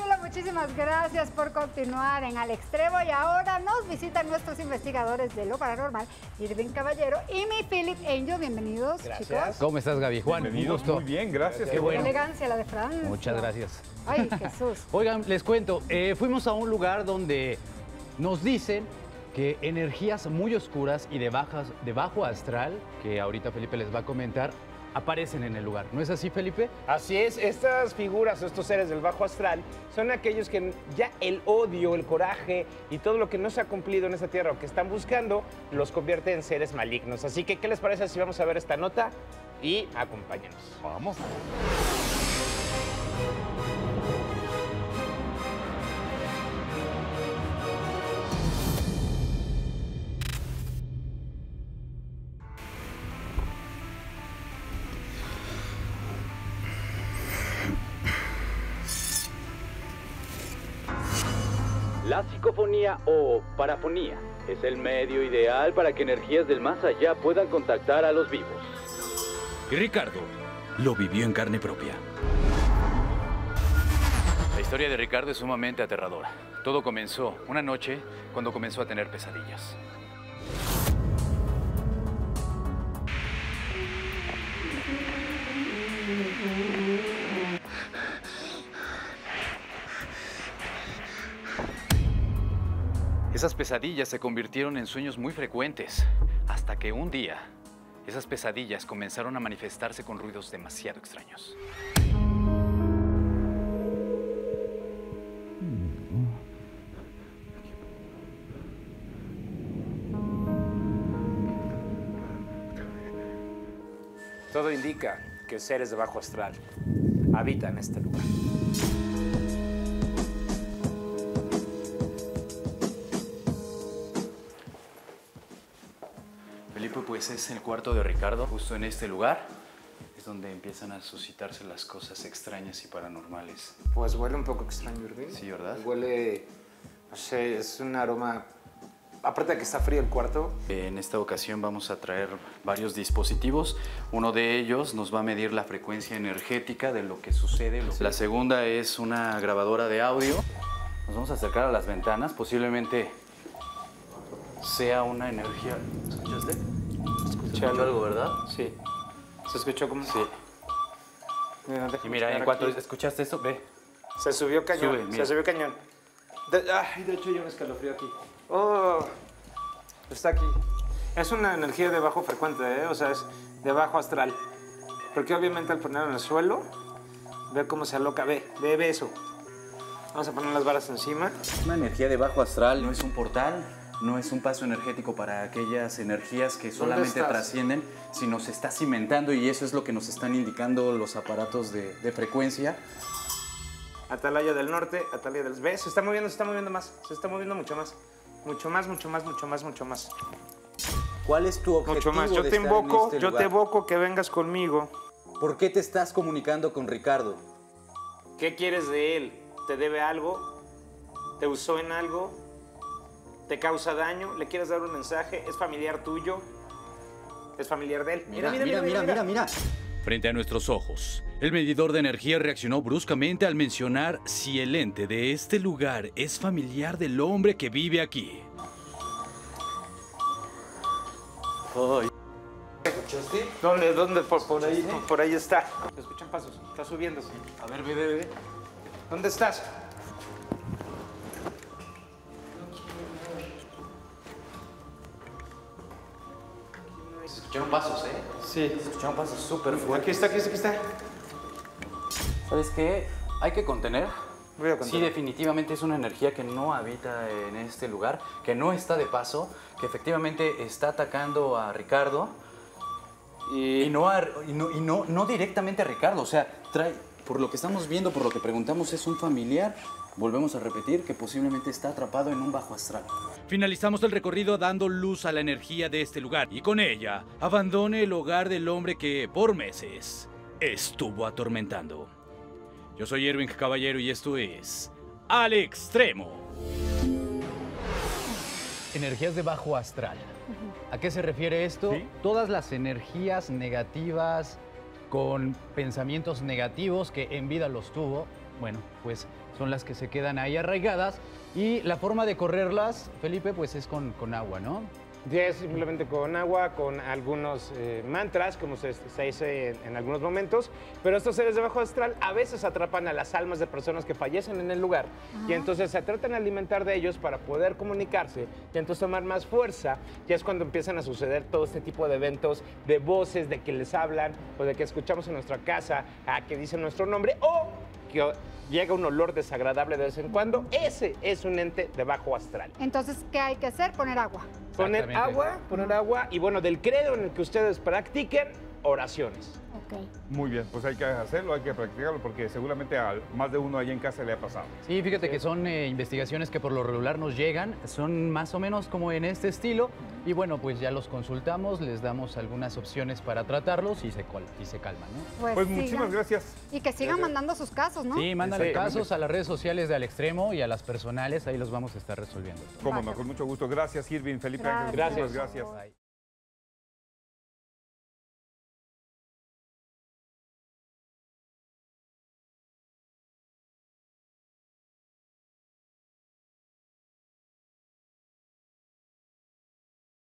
chula, muchísimas gracias por continuar en Al Extremo y ahora nos visitan nuestros investigadores de lo paranormal, Irving Caballero y mi Philip Angel. Bienvenidos, chicos. ¿Cómo estás, Gaby? Juan, gusto. Muy bien, gracias. Qué Qué bueno. elegancia la de Francia. Muchas gracias. Ay, Jesús. Oigan, les cuento, eh, fuimos a un lugar donde nos dicen que energías muy oscuras y de, bajas, de bajo astral, que ahorita Felipe les va a comentar, aparecen en el lugar. ¿No es así, Felipe? Así es, estas figuras, estos seres del bajo astral, son aquellos que ya el odio, el coraje y todo lo que no se ha cumplido en esta tierra o que están buscando, los convierte en seres malignos. Así que, ¿qué les parece si vamos a ver esta nota? Y acompáñenos. Vamos. La psicofonía o parafonía es el medio ideal para que energías del más allá puedan contactar a los vivos. Y Ricardo lo vivió en carne propia. La historia de Ricardo es sumamente aterradora. Todo comenzó una noche cuando comenzó a tener pesadillas. Esas pesadillas se convirtieron en sueños muy frecuentes, hasta que un día esas pesadillas comenzaron a manifestarse con ruidos demasiado extraños. Todo indica que seres de bajo astral habitan este lugar. Pues es el cuarto de Ricardo, justo en este lugar. Es donde empiezan a suscitarse las cosas extrañas y paranormales. Pues huele un poco extraño, Irving. Sí, ¿verdad? Huele, no sé, es un aroma... Aparte de que está frío el cuarto, En esta ocasión vamos a traer varios dispositivos. Uno de ellos nos va a medir la frecuencia energética de lo que sucede. La segunda es una grabadora de audio. Nos vamos a acercar a las ventanas. Posiblemente sea una energía. ¿Escuchaste? Escuché algo, ¿verdad? sí. ¿Se escuchó como...? Sí. Mira, Y mira, en cuanto aquí. escuchaste eso, ve. Se subió cañón, Sube, se subió cañón. De, ay, de hecho yo me escalofrío aquí. Oh, está aquí. Es una energía de bajo frecuente, ¿eh? o sea, es de bajo astral. Porque obviamente al ponerlo en el suelo, ve cómo se aloca, ve, ve, ve eso. Vamos a poner las varas encima. Una energía de bajo astral no es un portal, no es un paso energético para aquellas energías que solamente trascienden, sino se está cimentando y eso es lo que nos están indicando los aparatos de, de frecuencia. Atalaya del norte, Atalaya del... ¿Ves? Se está moviendo, se está moviendo más. Se está moviendo mucho más. Mucho más, mucho más, mucho más, mucho más. ¿Cuál es tu objetivo? Mucho más. Yo de te invoco, este yo te lugar? evoco que vengas conmigo. ¿Por qué te estás comunicando con Ricardo? ¿Qué quieres de él? ¿Te debe algo? ¿Te usó en algo? ¿Te causa daño? ¿Le quieres dar un mensaje? ¿Es familiar tuyo? ¿Es familiar de él? Mira, mira, mira, mira, mira. Frente a nuestros ojos, el medidor de energía reaccionó bruscamente al mencionar si el ente de este lugar es familiar del hombre que vive aquí. ¿Dónde? ¿Dónde? Por, por ahí, por, por ahí está. Se escuchan pasos. Está subiendo. A ver, ve, ve, ve. ¿Dónde estás? Escucharon pasos, ¿eh? Sí. Se escucharon pasos súper Aquí fuertes. está, aquí está, aquí está. ¿Sabes qué? Hay que contener. Voy a Sí, contar. definitivamente es una energía que no habita en este lugar, que no está de paso, que efectivamente está atacando a Ricardo y no, a- y no, y no, no directamente a Ricardo. O sea, trae, por lo que estamos viendo, por lo que preguntamos, es un familiar. Volvemos a repetir que posiblemente está atrapado en un bajo astral. Finalizamos el recorrido dando luz a la energía de este lugar y con ella abandone el hogar del hombre que por meses estuvo atormentando. Yo soy Erwin Caballero y esto es Al Extremo. Energías de bajo astral. ¿A qué se refiere esto? Sí. Todas las energías negativas con pensamientos negativos que en vida los tuvo, bueno, pues son las que se quedan ahí arraigadas. Y la forma de correrlas, Felipe, pues es con, con agua, ¿no? Sí, es simplemente con agua, con algunos eh, mantras, como se, se dice en, en algunos momentos. Pero estos seres de bajo astral a veces atrapan a las almas de personas que fallecen en el lugar. Y entonces se tratan de alimentar de ellos para poder comunicarse y entonces tomar más fuerza. Y es cuando empiezan a suceder todo este tipo de eventos, de voces, de que les hablan, o de que escuchamos en nuestra casa a que dicen nuestro nombre, o que llega un olor desagradable de vez en cuando. Ese es un ente de bajo astral. Entonces, ¿qué hay que hacer? Poner agua. Poner agua, poner agua y bueno, del credo en el que ustedes practiquen, oraciones. Muy bien, pues hay que hacerlo, hay que practicarlo, porque seguramente a más de uno allá en casa le ha pasado. Sí, fíjate que son eh, investigaciones que por lo regular nos llegan, son más o menos como en este estilo. Y bueno, pues ya los consultamos, les damos algunas opciones para tratarlos y se, col- y se calman, ¿no? Pues, Pues muchísimas gracias. Y que sigan mandando sus casos, ¿no? Sí, mándale casos a las redes sociales de Al Extremo y a las personales, ahí los vamos a estar resolviendo. Cómo no, con mucho gusto. Gracias, Irving, Felipe Gracias. Ángel. Gracias. gracias.